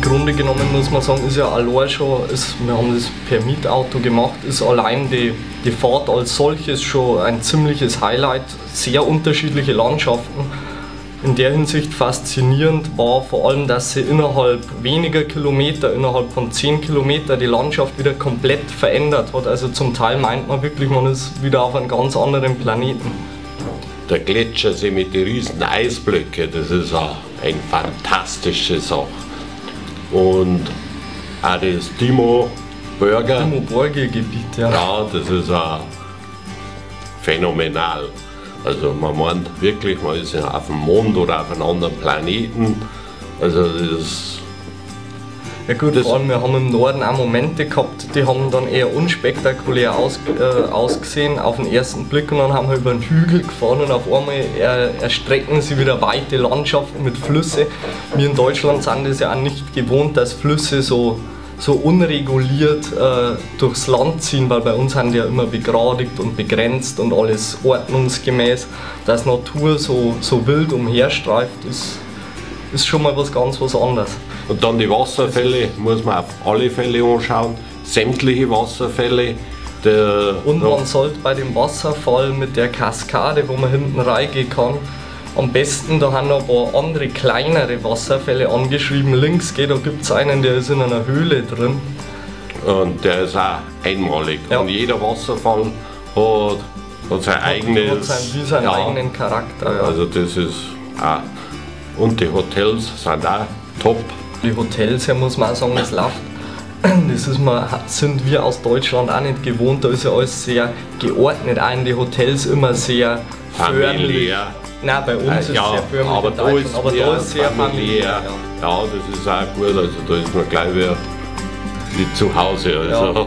Grunde genommen muss man sagen, ist ja allein schon, ist, wir haben das per Mietauto gemacht, ist allein die, die Fahrt als solches schon ein ziemliches Highlight. Sehr unterschiedliche Landschaften. In der Hinsicht faszinierend war vor allem, dass sie innerhalb weniger Kilometer, innerhalb von 10 Kilometer die Landschaft wieder komplett verändert hat. Also zum Teil meint man wirklich, man ist wieder auf einem ganz anderen Planeten. Der Gletschersee mit den riesen Eisblöcken, das ist auch eine fantastische Sache. Und auch das Timo Burger. Timo Borgir Gebiet, ja. Ja, das ist auch phänomenal. Also man meint wirklich, man ist auf dem Mond oder auf einem anderen Planeten. Also das Ja gut, Das- vor allem wir haben im Norden auch Momente gehabt, die haben dann eher unspektakulär aus, äh, ausgesehen auf den ersten Blick und dann haben wir über einen Hügel gefahren und auf einmal er, erstrecken sie wieder weite Landschaften mit Flüsse. Wir in Deutschland sind es ja auch nicht gewohnt, dass Flüsse so, so unreguliert äh, durchs Land ziehen, weil bei uns sind die ja immer begradigt und begrenzt und alles ordnungsgemäß. Dass Natur so, so wild umherstreift, ist, ist schon mal was ganz was anderes. Und dann die Wasserfälle muss man auf alle Fälle anschauen. Sämtliche Wasserfälle. Der, Und man sollte bei dem Wasserfall mit der Kaskade, wo man hinten reingehen kann, am besten, da haben noch ein paar andere kleinere Wasserfälle angeschrieben. Links geht, da gibt es einen, der ist in einer Höhle drin. und der ist auch einmalig. Ja. Und jeder Wasserfall hat, hat sein eigenes. Hat sein, wie seinen ja, eigenen Charakter. Ja. Also das ist auch. Und die Hotels sind auch top. Die Hotels, ja, muss man auch sagen, das läuft. Das ist man, sind wir aus Deutschland auch nicht gewohnt. Da ist ja alles sehr geordnet. Auch in die Hotels immer sehr förmlich. Familiär. Nein, bei uns Äh, ist es ja, sehr förmlich. aber da ist, aber da ist sehr familiär. Ja. ja. ja, das ist auch gut. Also da ist man gleich wie, wie zu Hause. Also. Ja.